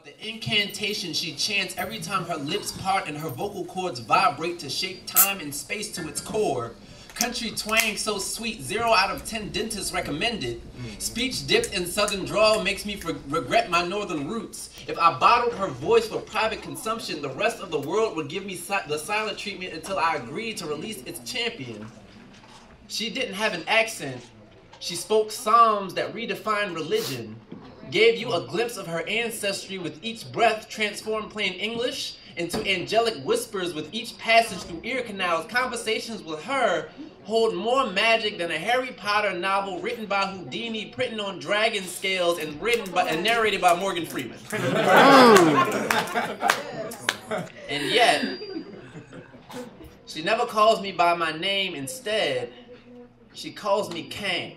about the incantation she chants every time her lips part and her vocal cords vibrate to shape time and space to its core. Country twang so sweet, zero out of ten dentists recommended. Mm. Speech dipped in southern drawl makes me for- regret my northern roots. If I bottled her voice for private consumption, the rest of the world would give me si- the silent treatment until I agreed to release its champion. She didn't have an accent. She spoke psalms that redefined religion. Gave you a glimpse of her ancestry with each breath, transformed plain English into angelic whispers with each passage through ear canals. Conversations with her hold more magic than a Harry Potter novel written by Houdini, printing on dragon scales, and written by and narrated by Morgan Freeman. and yet, she never calls me by my name. Instead, she calls me Kang.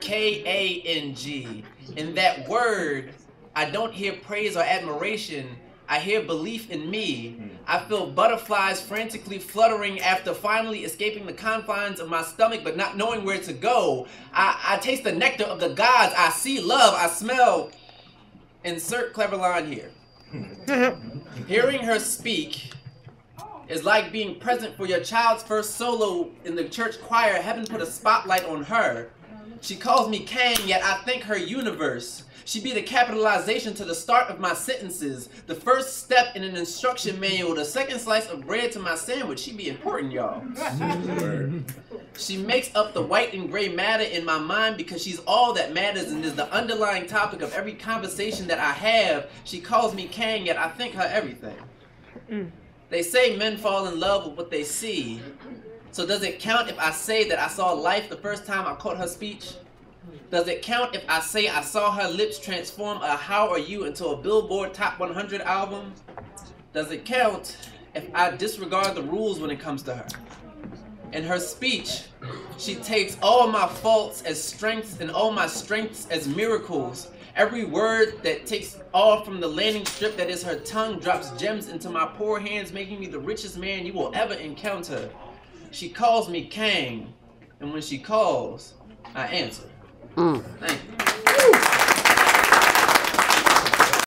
K A N G. In that word, I don't hear praise or admiration. I hear belief in me. Hmm. I feel butterflies frantically fluttering after finally escaping the confines of my stomach but not knowing where to go. I, I taste the nectar of the gods. I see love. I smell. Insert clever line here. Hearing her speak is like being present for your child's first solo in the church choir. Heaven put a spotlight on her. She calls me Kang, yet I think her universe. She be the capitalization to the start of my sentences, the first step in an instruction manual, the second slice of bread to my sandwich. She be important, y'all. She makes up the white and gray matter in my mind because she's all that matters and is the underlying topic of every conversation that I have. She calls me Kang, yet I think her everything. Mm. They say men fall in love with what they see. So does it count if I say that I saw life the first time I caught her speech? Does it count if I say I saw her lips transform a How Are You into a Billboard Top 100 album? Does it count if I disregard the rules when it comes to her? In her speech, she takes all my faults as strengths and all my strengths as miracles. Every word that takes off from the landing strip that is her tongue drops gems into my poor hands, making me the richest man you will ever encounter. She calls me Kang, and when she calls, I answer. Mm. Thank you.